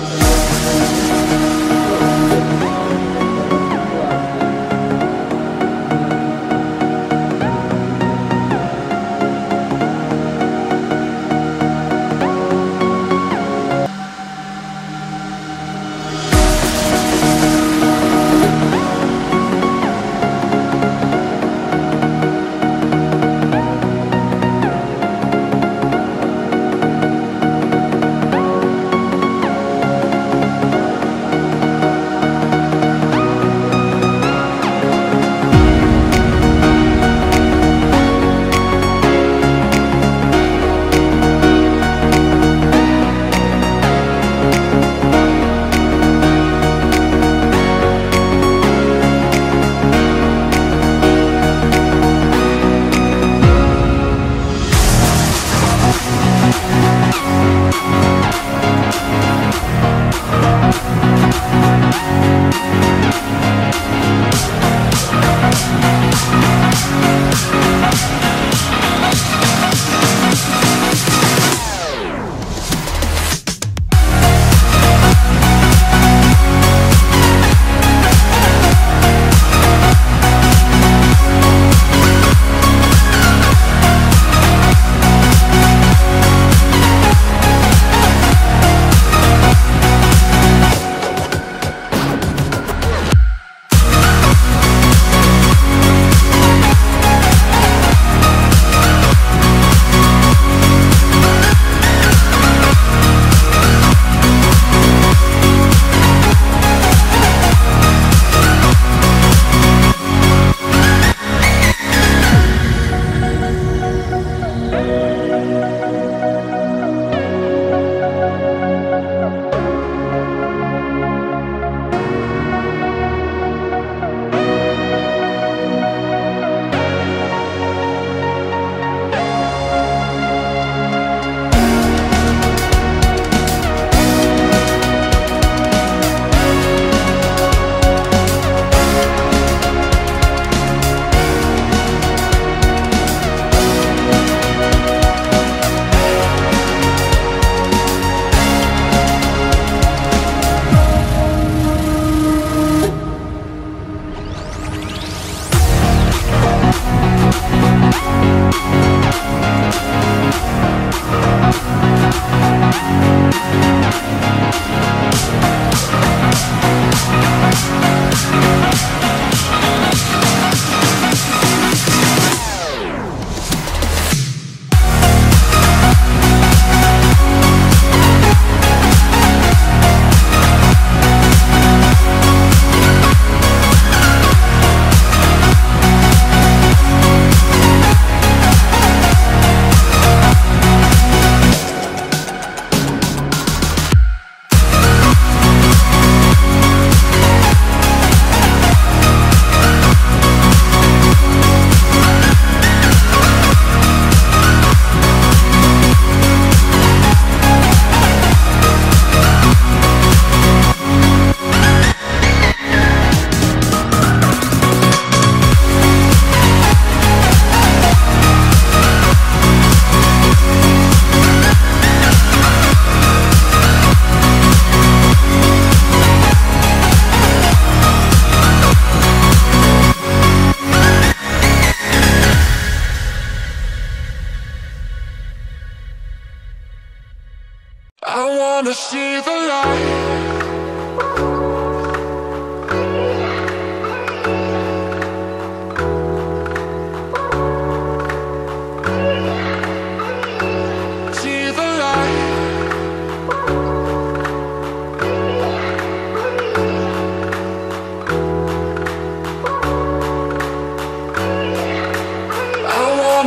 Bye.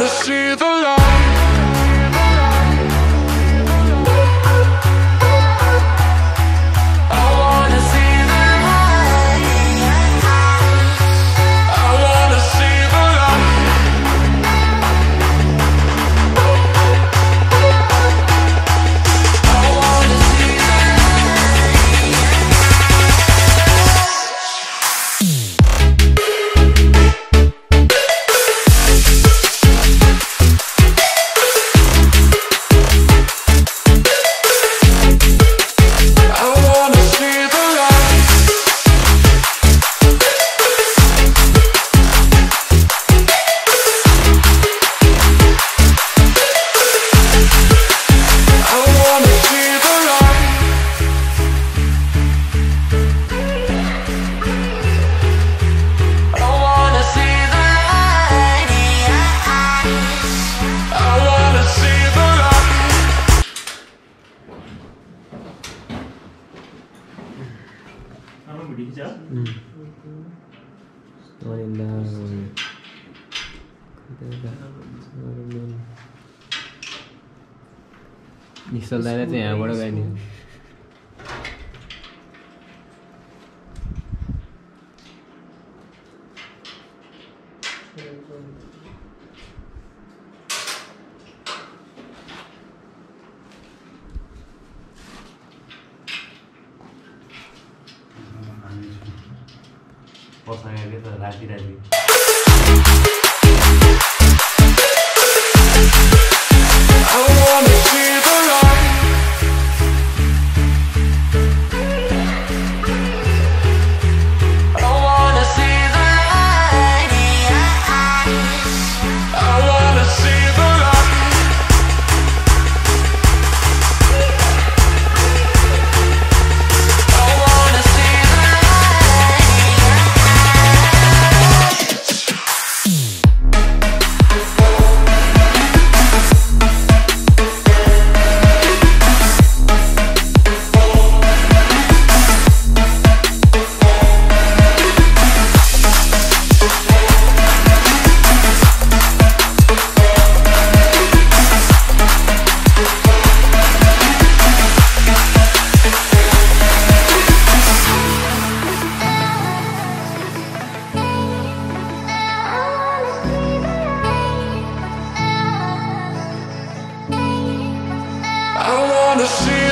I see the खिच्छ निश्चललाई चाहिँ यहाँबाट गइदियो गएको त राति राति the.